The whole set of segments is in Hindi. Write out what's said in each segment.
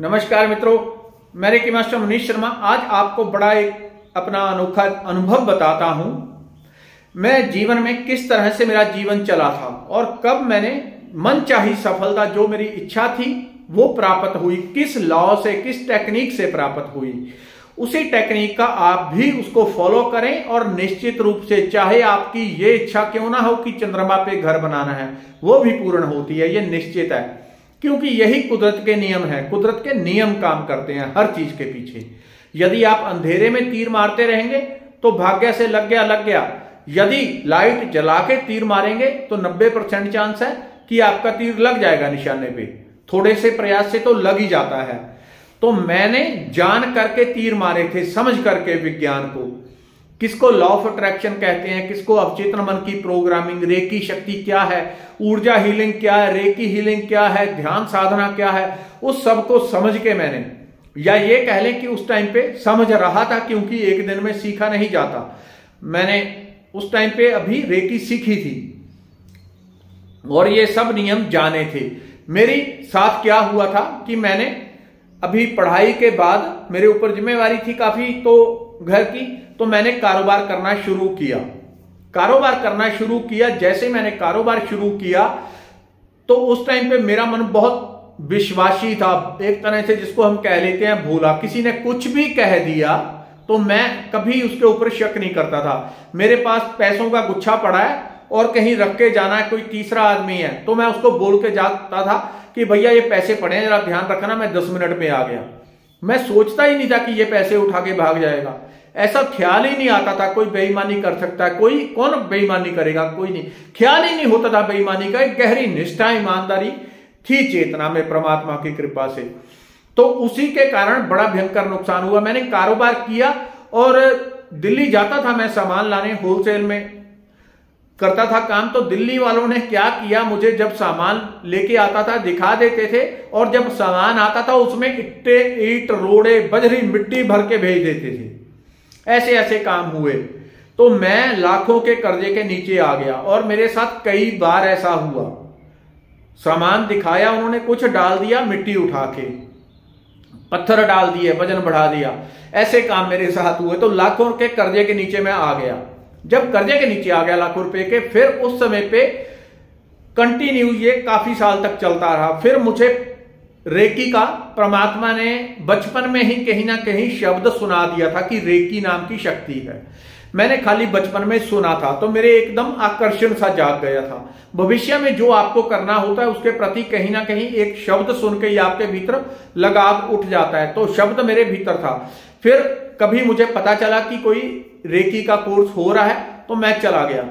नमस्कार मित्रों, मैं रेकी मास्टर मनीष शर्मा। आज आपको बड़ा एक अपना अनोखा अनुभव बताता हूँ, मैं जीवन में किस तरह से मेरा जीवन चला था और कब मैंने मन चाही सफलता जो मेरी इच्छा थी, वो प्राप्त हुई, किस लॉ से, किस टेक्निक से प्राप्त हुई। उसी टेक्निक का आप भी उसको फॉलो करें और निश्चित रूप से चाहे आपकी ये इच्छा क्यों ना हो कि चंद्रमा पे घर बनाना है, वो भी पूर्ण होती है, ये निश्चित है। क्योंकि यही कुदरत के नियम है। कुदरत के नियम काम करते हैं हर चीज़ के पीछे। यदि आप अंधेरे में तीर मारते रहेंगे तो भाग्य से लग गया लग गया। यदि लाइट जला के तीर मारेंगे तो 90 परसेंट चांस है कि आपका तीर लग जाएगा निशाने पे। थोड़े से प्रयास से तो लग ही जाता है। तो मैंने जान करके तीर मारे थे, समझ करके विज्ञान को। किसको लॉ ऑफ़ अट्रैक्शन कहते हैं, किसको अवचेतन मन की प्रोग्रामिंग रेकी शक्ति क्या है, ऊर्जा हीलिंग क्या है, रेकी हीलिंग क्या है, ध्यान साधना क्या है, उस सबको समझ के मैंने, या ये कह लें कि उस टाइम पे समझ रहा था क्योंकि एक दिन में सीखा नहीं जाता। मैंने उस टाइम पे अभी रेकी सीखी थी। और ये सब नियम जाने थे। मेरी साथ क्या हुआ था कि मैंने अभी पढ़ाई के बाद मेरे ऊपर जिम्मेवारी थी काफ़ी तो घर की तो मैंने कारोबार करना शुरू किया। कारोबार करना शुरू किया, जैसे मैंने कारोबार शुरू किया तो उस टाइम पे मेरा मन बहुत विश्वासी था। एक तरह से जिसको हम कह लेते हैं भूला। किसी ने कुछ भी कह दिया तो मैं कभी उसके ऊपर शक नहीं करता था। मेरे पास पैसों का गुच्छा पड़ा है और कहीं रख के जाना है, कोई तीसरा आदमी है तो मैं उसको बोल के जाता था कि, भैया, ये पैसे पड़े हैं, जरा ध्यान रखना, मैं दस मिनट में आ गया। मैं सोचता ही नहीं था कि ये पैसे उठा के भाग जाएगा। ऐसा ख्याल ही नहीं आता था कोई बेईमानी कर सकता है। कोई, कौन बेईमानी करेगा? कोई नहीं। ख्याल ही नहीं होता था बेईमानी का। एक गहरी निष्ठा, ईमानदारी थी चेतना में परमात्मा की कृपा से। तो उसी के कारण बड़ा भयंकर नुकसान हुआ। मैंने कारोबार किया और दिल्ली जाता था मैं सामान लाने होलसेल में। करता था काम तो दिल्ली वालों ने क्या किया? मुझे जब सामान लेके आता था, दिखा देते थे और जब सामान आता था, उसमें इट्टे, ईट, रोड़े, बजरी, मिट्टी भर के भेज देते थे। ऐसे ऐसे काम हुए। तो मैं लाखों के कर्जे के नीचे आ गया और मेरे साथ कई बार ऐसा हुआ। सामान दिखाया, उन्होंने कुछ डाल दिया, मिट्टी उठा के। पत्थर डाल दिए, वज़न बढ़ा दिया। ऐसे काम मेरे साथ हुए। तो लाखों के कर्जे के नीचे मैं आ गया। जब कर्जे के नीचे आ गया लाखों रुपए के, फिर उस समय पे कंटिन्यू ये काफ़ी साल तक चलता रहा। फिर मुझे रेकी का, परमात्मा ने बचपन में ही कहीं ना कहीं शब्द सुना दिया था कि रेकी नाम की शक्ति है। मैंने खाली बचपन में सुना था तो मेरे एकदम आकर्षण सा जाग गया था। भविष्य में जो आपको करना होता है, उसके प्रति कहीं ना कहीं एक शब्द सुन के ही आपके भीतर लगाव उठ जाता है। तो शब्द मेरे भीतर था। फिर कभी मुझे पता चला कि कोई रेकी का कोर्स हो रहा है तो मैं चला गया।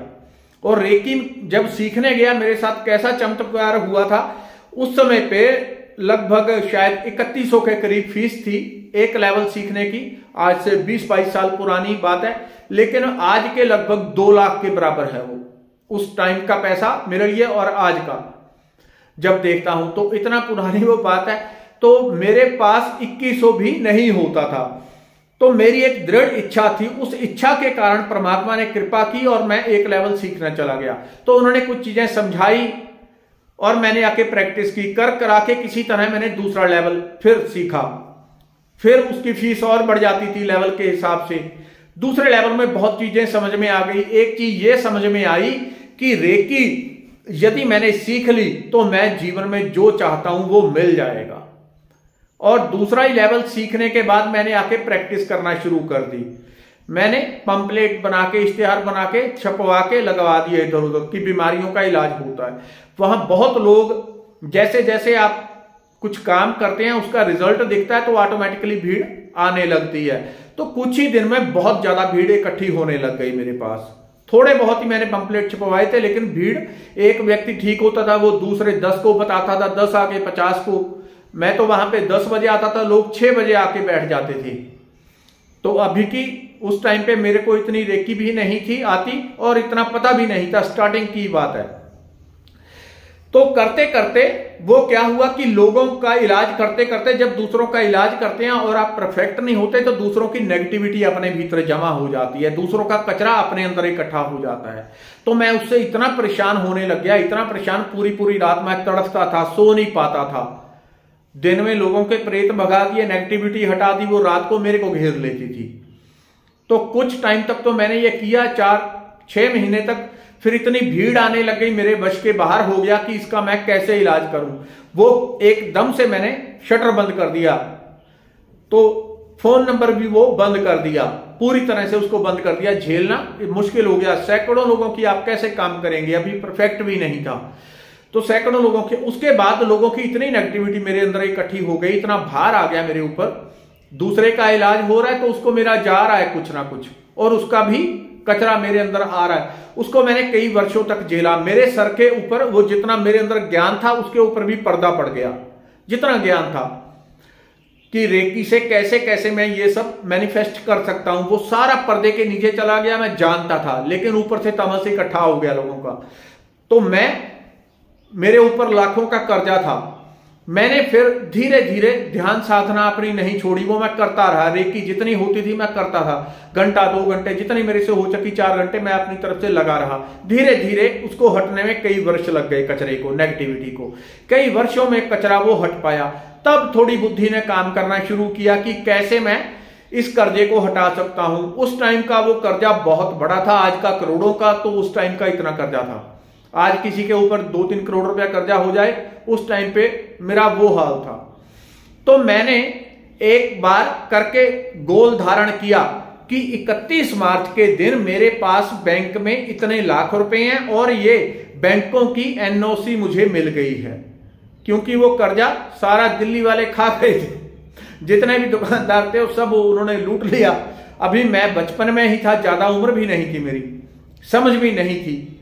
और रेकी जब सीखने गया, मेरे साथ कैसा चमत्कार हुआ था, उस समय पे लगभग शायद इकतीसों के करीब फ़ीस थी एक लेवल सीखने की। आज से 20-22 साल पुरानी बात है, लेकिन आज के लगभग दो लाख के बराबर है वो। उस टाइम का पैसा मेरे लिए और आज का। जब देखता हूँ तो इतना पुरानी वो बात है तो मेरे पास 2100 भी नहीं होता था। तो मेरी एक दृढ़ इच्छा थी। उस इच्छा के कारण परमात्मा ने कृपा की और मैं एक लेवल सीखना चला गया। तो उन्होंने कुछ चीज़ें समझाई और मैंने आके प्रैक्टिस की। कर करा के किसी तरह मैंने दूसरा लेवल फिर सीखा। फिर उसकी फ़ीस और बढ़ जाती थी लेवल के हिसाब से। दूसरे लेवल में बहुत चीज़ें समझ में आ गई। एक चीज़ ये समझ में आई कि रेकी यदि मैंने सीख ली तो मैं जीवन में जो चाहता हूँ वो मिल जाएगा। और दूसरा ही लेवल सीखने के बाद मैंने आके प्रैक्टिस करना शुरू कर दी। मैंने पंपलेट बना के इश्तेहार बना के छपवा के लगवा दिए इधर उधर की बीमारियों का इलाज होता है। वहाँ बहुत लोग जैसे जैसे आप कुछ काम करते हैं, उसका रिज़ल्ट दिखता है तो ऑटोमेटिकली भीड़ आने लगती है। तो कुछ ही दिन में बहुत ज़्यादा भीड़ इकट्ठी होने लग गई मेरे पास। थोड़े बहुत ही मैंने पंपलेट छपवाए थे, लेकिन भीड़ एक व्यक्ति ठीक होता था, वो दूसरे दस को बताता था, दस आगे पचास को। मैं तो वहाँ पे दस बजे आता था, लोग छह बजे आके बैठ जाते थे। तो अभी की उस टाइम पे मेरे को इतनी रेकी भी नहीं थी आती और इतना पता भी नहीं था स्टार्टिंग की बात है। तो करते करते वो क्या हुआ कि लोगों का इलाज करते करते जब दूसरों का इलाज करते हैं और आप परफेक्ट नहीं होते तो दूसरों की नेगेटिविटी अपने भीतर जमा हो जाती है, दूसरों का कचरा अपने अंदर इकट्ठा हो जाता है। तो मैं उससे इतना परेशान होने लग गया, इतना परेशान पूरी पूरी रात मैं तड़पता था, सो नहीं पाता था। दिन में लोगों के प्रेत भगा दिए नेगेटिविटी हटा दी, वो रात को मेरे को घेर लेती थी। तो कुछ टाइम तक तो मैंने ये किया, चार, छह महीने तक, फिर इतनी भीड़ आने लग गई, मेरे बश के बाहर हो गया कि इसका मैं कैसे इलाज करूँ। वो एकदम से मैंने शटर बंद कर दिया। तो फ़ोन नंबर भी वो बंद कर दिया। पूरी तरह से उसको बंद कर दिया। झेलना मुश्किल हो गया। सैकड़ों लोगों की आप कैसे काम करेंगे? अभी परफेक्ट भी नहीं था। तो सैकड़ों लोगों के, उसके बाद लोगों की इतनी नेगेटिविटी मेरे अंदर इकट्ठी हो गई, इतना भार आ गया मेरे ऊपर। दूसरे का इलाज हो रहा है तो उसको मेरा जा रहा है कुछ ना कुछ, और उसका भी कचरा मेरे अंदर आ रहा है। उसको मैंने कई वर्षों तक झेला। मेरे सर के ऊपर वो जितना मेरे अंदर ज्ञान था, उसके ऊपर भी पर्दा पड़ गया। जितना ज्ञान था कि रेकी से कैसे कैसे मैं ये सब मैनिफेस्ट कर सकता हूँ, वो सारा पर्दे के नीचे चला गया, मैं जानता था, लेकिन ऊपर से तमस इकट्ठा हो गया लोगों का। तो मैं मेरे ऊपर लाखों का कर्जा था। मैंने फिर धीरे धीरे ध्यान साधना अपनी नहीं छोड़ी, वो मैं करता रहा। रेकी जितनी होती थी मैं करता था। घंटा, दो घंटे, जितनी मेरे से हो चुकी चार घंटे मैं अपनी तरफ़ से लगा रहा। धीरे धीरे उसको हटने में कई वर्ष लग गए कचरे को नेगेटिविटी को। कई वर्षों में कचरा वो हट पाया। तब थोड़ी बुद्धि ने काम करना शुरू किया कि कैसे मैं इस कर्जे को हटा सकता हूँ। उस टाइम का वो कर्जा बहुत बड़ा था, आज का करोड़ों का तो उस टाइम का इतना कर्जा था। आज किसी के ऊपर दो तीन करोड़ रुपया कर्जा हो जाए, उस टाइम पे मेरा वो हाल था। तो मैंने एक बार करके गोल धारण किया कि 31 मार्च के दिन मेरे पास बैंक में इतने लाख रुपए हैं और ये बैंकों की एनओसी मुझे मिल गई है। क्योंकि वो कर्जा सारा दिल्ली वाले खा गए थे। जितने भी दुकानदार थे, वो सब उन्होंने लूट लिया। अभी मैं बचपन में ही था, ज़्यादा उम्र भी नहीं थी मेरी। समझ भी नहीं थी।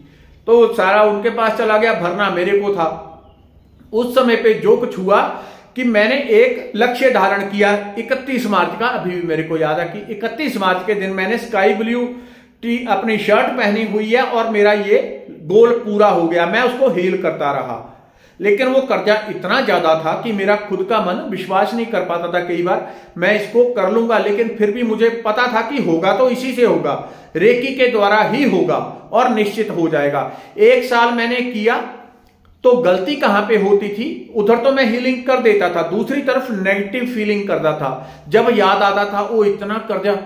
तो सारा उनके पास चला गया, भरना मेरे को था। उस समय पे जो कुछ हुआ कि मैंने एक लक्ष्य धारण किया 31 मार्च का, अभी भी मेरे को याद है कि 31 मार्च के दिन मैंने स्काई ब्लू टी अपनी शर्ट पहनी हुई है और मेरा ये गोल पूरा हो गया, मैं उसको हील करता रहा। लेकिन वो कर्जा इतना ज़्यादा था कि मेरा खुद का मन विश्वास नहीं कर पाता था कई बार। मैं इसको कर लूँगा, लेकिन फिर भी मुझे पता था कि होगा तो इसी से होगा, रेकी के द्वारा ही होगा और निश्चित हो जाएगा। एक साल मैंने किया तो गलती कहाँ पे होती थी? उधर तो मैं हीलिंग कर देता था, दूसरी तरफ़ नेगेटिव फीलिंग करता था। जब याद आता था वो इतना कर्जा,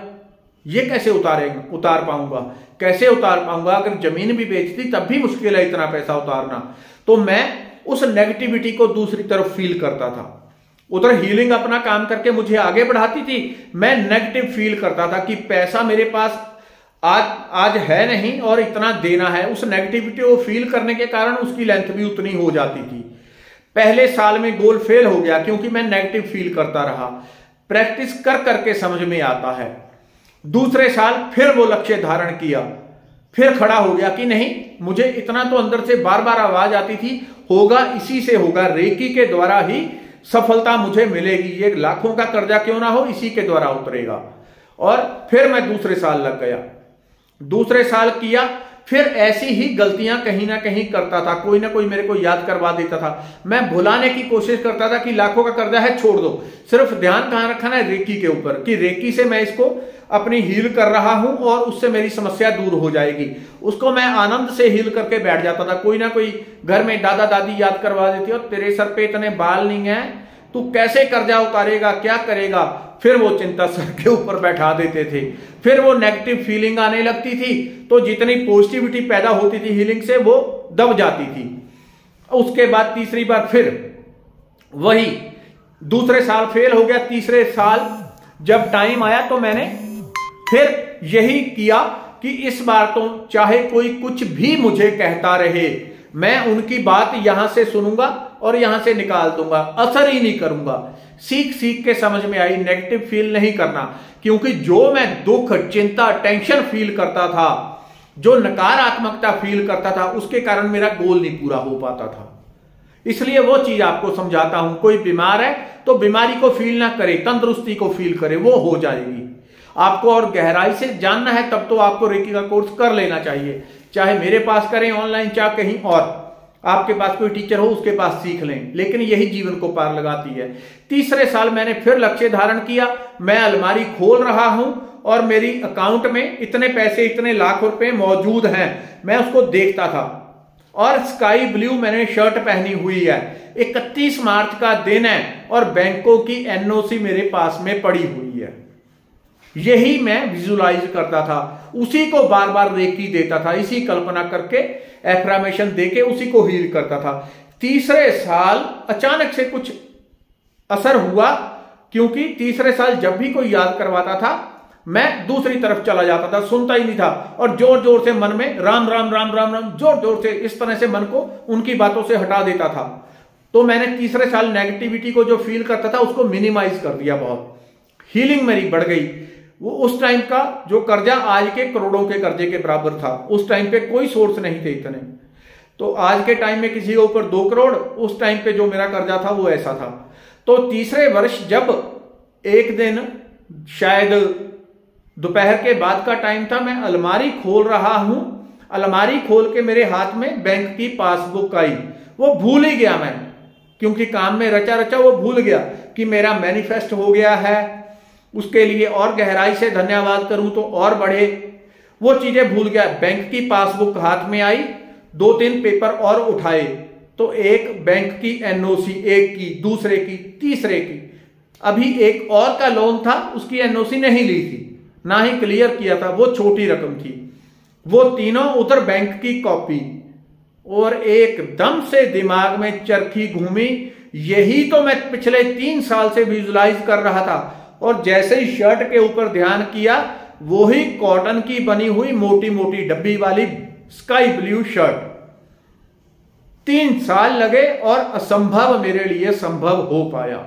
ये कैसे उतारेगा उतार पाऊँगा? कैसे उतार पाऊँगा? अगर ज़मीन भी बेचती, तब भी मुश्किल है इतना पैसा उतारना। तो मैं उस नेगेटिविटी को दूसरी तरफ़ फील करता था। उधर हीलिंग अपना काम करके मुझे आगे बढ़ाती थी। मैं नेगेटिव फील करता था कि पैसा मेरे पास आज आज है नहीं और इतना देना है। उस नेगेटिविटी को फील करने के कारण उसकी लेंथ भी उतनी हो जाती थी। पहले साल में गोल फेल हो गया क्योंकि मैं नेगेटिव फील करता रहा। प्रैक्टिस कर करके समझ में आता है। दूसरे साल फिर वो लक्ष्य धारण किया। फिर खड़ा हो गया कि नहीं, मुझे इतना तो अंदर से बार बार आवाज़ आती थी होगा, इसी से होगा। रेकी के द्वारा ही सफलता मुझे मिलेगी। ये लाखों का कर्जा क्यों ना हो? इसी के द्वारा उतरेगा। और फिर मैं दूसरे साल लग गया। दूसरे साल किया फिर ऐसी ही गलतियाँ कहीं ना कहीं करता था, कोई ना कोई मेरे को याद करवा देता था। मैं भुलाने की कोशिश करता था कि लाखों का कर्जा है, छोड़ दो। सिर्फ़ ध्यान कहाँ रखना है, रेकी के ऊपर, कि रेकी से मैं इसको अपनी हील कर रहा हूँ और उससे मेरी समस्या दूर हो जाएगी। उसको मैं आनंद से हील करके बैठ जाता था। कोई ना कोई घर में दादा दादी याद करवा देती, और तेरे सर पे इतने बाल नहीं है, तू कैसे कर्जा उतारेगा, क्या करेगा? फिर वो चिंता सर के ऊपर बैठा देते थे। फिर वो नेगेटिव फीलिंग आने लगती थी तो जितनी पॉजिटिविटी पैदा होती थी हीलिंग से, वो दब जाती थी। उसके बाद तीसरी बार फिर वही दूसरे साल फेल हो गया। तीसरे साल जब टाइम आया तो मैंने फिर यही किया कि इस बार तो चाहे कोई कुछ भी मुझे कहता रहे, मैं उनकी बात यहाँ से सुनूँगा और यहाँ से निकाल दूँगा, असर ही नहीं करूँगा। सीख सीख के समझ में आई नेगेटिव फील नहीं करना, क्योंकि जो मैं दुख, चिंता टेंशन फील करता था, जो नकारात्मकता फील करता था, उसके कारण मेरा गोल नहीं पूरा हो पाता था। इसलिए वो चीज़ आपको समझाता हूँ, कोई बीमार है तो बीमारी को फील ना करे, तंदुरुस्ती को फील करे, वो हो जाएगी। आपको और गहराई से जानना है, तब तो आपको रेकी का कोर्स कर लेना चाहिए। चाहे मेरे पास करें ऑनलाइन चाहे कहीं और। आपके पास कोई टीचर हो, उसके पास सीख लें। लेकिन यही जीवन को पार लगाती है। तीसरे साल मैंने फिर लक्ष्य धारण किया। मैं अलमारी खोल रहा हूँ और मेरी अकाउंट में इतने पैसे, इतने लाख रुपए मौजूद हैं। मैं उसको देखता था। और स्काई ब्लू मैंने शर्ट पहनी हुई है। 31 मार्च का दिन है और बैंकों की एनओसी मेरे पास में पड़ी हुई है। यही मैं विजुलाइज करता था। उसी को बार बार रेकी देता था। इसी कल्पना करके एफ्रामेशन देके उसी को हील करता था। तीसरे साल अचानक से कुछ असर हुआ, क्योंकि तीसरे साल जब भी कोई याद करवाता था, मैं दूसरी तरफ़ चला जाता था, सुनता ही नहीं था। और ज़ोर ज़ोर से मन में राम राम राम राम राम ज़ोर ज़ोर से इस तरह से मन को उनकी बातों से हटा देता था। तो मैंने तीसरे साल नेगेटिविटी को जो फील करता था, उसको मिनिमाइज कर दिया बहुत। हीलिंग मेरी बढ़ गई। वो उस टाइम का जो कर्जा आज के करोड़ों के कर्जे के बराबर था, उस टाइम पे कोई सोर्स नहीं थे इतने। तो आज के टाइम में किसी के ऊपर दो करोड़, उस टाइम पे जो मेरा कर्जा था वो ऐसा था। तो तीसरे वर्ष जब एक दिन शायद दोपहर के बाद का टाइम था, मैं अलमारी खोल रहा हूँ। अलमारी खोल के मेरे हाथ में बैंक की पासबुक आई। वो भूल ही गया मैं, क्योंकि काम में रचा रचा वो भूल गया कि मेरा मैनिफेस्ट हो गया है। उसके लिए और गहराई से धन्यवाद करूँ तो और बढ़े। वो चीज़ें भूल गया। बैंक की पासबुक हाथ में आई, दो तीन पेपर और उठाए। तो एक बैंक की एनओसी, एक की, दूसरे की, तीसरे की। अभी एक और का लोन था, उसकी एनओसी नहीं ली थी। ना ही क्लियर किया था, वो छोटी रकम थी। वो तीनों उधर बैंक की कॉपी और एकदम से दिमाग में चरखी घूमी। यही तो मैं पिछले तीन साल से विजुलाइज कर रहा था। और जैसे ही शर्ट के ऊपर ध्यान किया वो ही कॉटन की बनी हुई मोटी मोटी डब्बी वाली स्काई ब्लू शर्ट। तीन साल लगे और असंभव मेरे लिए संभव हो पाया।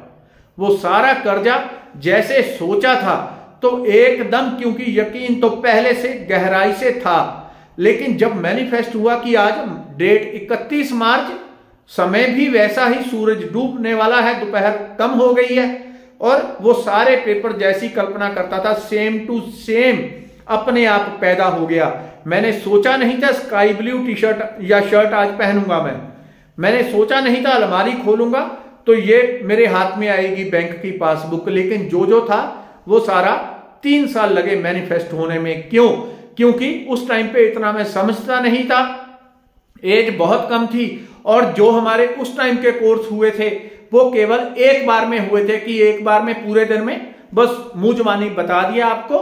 वो सारा कर्जा जैसे सोचा था तो एकदम, क्योंकि यकीन तो पहले से गहराई से था। लेकिन जब मैनिफेस्ट हुआ कि आज डेट 31 मार्च, समय भी वैसा ही सूरज डूबने वाला है, दोपहर कम हो गई है और वो सारे पेपर जैसी कल्पना करता था सेम टू सेम अपने आप पैदा हो गया। मैंने सोचा नहीं था स्काई ब्लू टी शर्ट या शर्ट आज पहनूँगा मैं। मैंने सोचा नहीं था अलमारी खोलूँगा तो ये मेरे हाथ में आएगी बैंक की पासबुक लेकिन जो जो था, वो सारा तीन साल लगे मैनिफेस्ट होने में। क्यों? क्योंकि उस टाइम पे इतना मैं समझता नहीं था। एज बहुत कम थी और जो हमारे उस टाइम के कोर्स हुए थे वो केवल एक बार में हुए थे कि एक बार में पूरे दिन में? बस मुँह बता दिया आपको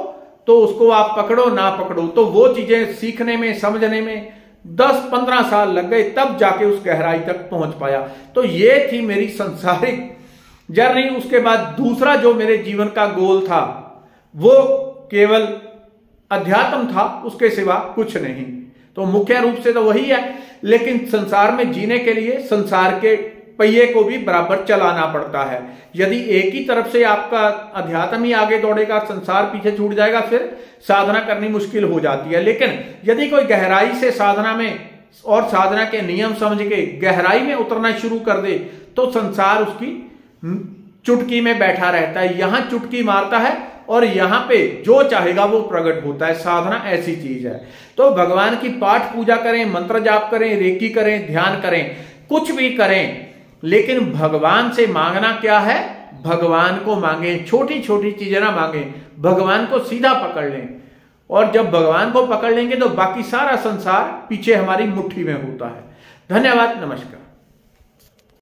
तो उसको आप पकड़ो ना पकड़ो। तो वो चीज़ें सीखने में, समझने में दस पंद्रह साल लग गए, तब जाके उस गहराई तक पहुँच पाया। तो ये थी मेरी संसारिक जर्नी। उसके बाद दूसरा जो मेरे जीवन का गोल था, वो केवल अध्यात्म था, उसके सिवा कुछ नहीं। तो मुख्य रूप से तो वही है, लेकिन संसार में जीने के लिए, संसार के पहिए को भी बराबर चलाना पड़ता है। यदि एक ही तरफ़ से आपका अध्यात्म ही आगे दौड़ेगा, संसार पीछे छूट जाएगा, फिर साधना करनी मुश्किल हो जाती है। लेकिन यदि कोई गहराई से साधना में और साधना के नियम समझ के गहराई में उतरना शुरू कर दे तो संसार उसकी चुटकी में बैठा रहता है। यहाँ चुटकी मारता है और यहाँ पे जो चाहेगा वो प्रकट होता है। साधना ऐसी चीज़ है। तो भगवान की पाठ पूजा करें, मंत्र जाप करें, रेकी करें, ध्यान करें, कुछ भी करें लेकिन भगवान से मांगना क्या है? भगवान को मांगे छोटी छोटी चीज़ें ना मांगे। भगवान को सीधा पकड़ लें। और जब भगवान को पकड़ लेंगे तो बाकी सारा संसार पीछे हमारी मुट्ठी में होता है। धन्यवाद, नमस्कार।